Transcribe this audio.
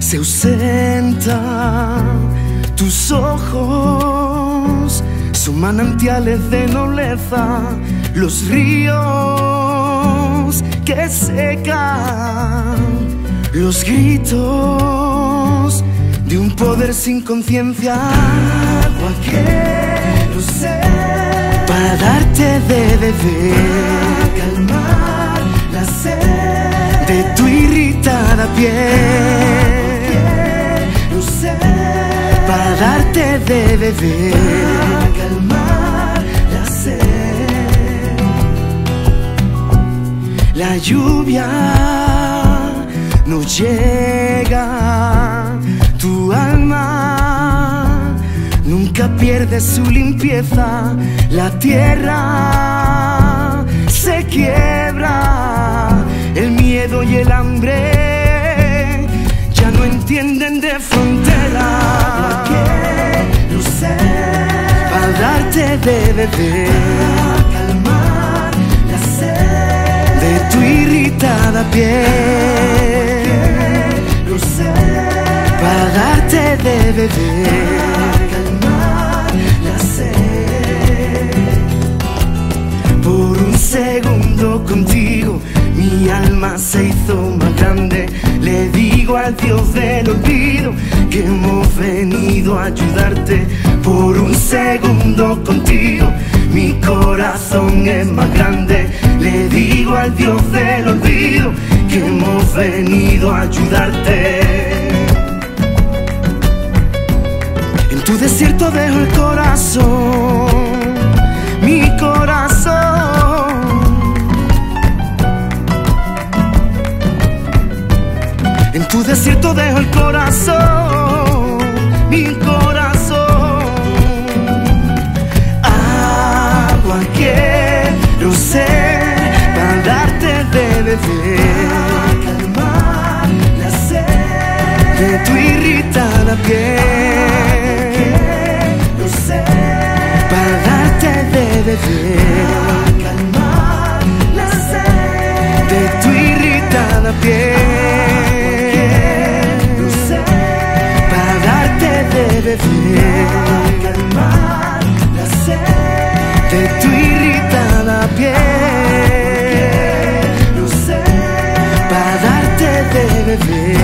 se ausenta tus ojos, son manantiales de nobleza, los ríos que secan, los gritos de un poder sin conciencia. Agua quiero ser para darte de beber, calmar la sed Quiero ser para darte de beber, calmar la sed. La lluvia no llega, tu alma nunca pierde su limpieza, la tierra se quiebra, de frontera. Quiero ser para darte de beber, calmar la sed de tu irritada piel. Quiero ser para darte de beber, calmar la sed. Por un segundo contigo mi alma se hizo grande. Al Dios del olvido que hemos venido a ayudarte. Por un segundo contigo mi corazón es más grande. Le digo al Dios del olvido que hemos venido a ayudarte. En tu desierto dejo el corazón, tu desierto dejo el corazón, mi corazón. Agua quiero ser para darte de beber, calmar la sed de tu irritada piel. Quiero ser para darte de beber, calmar la sed de tu irritada piel. tu irritada piel. No sé, para darte de beber.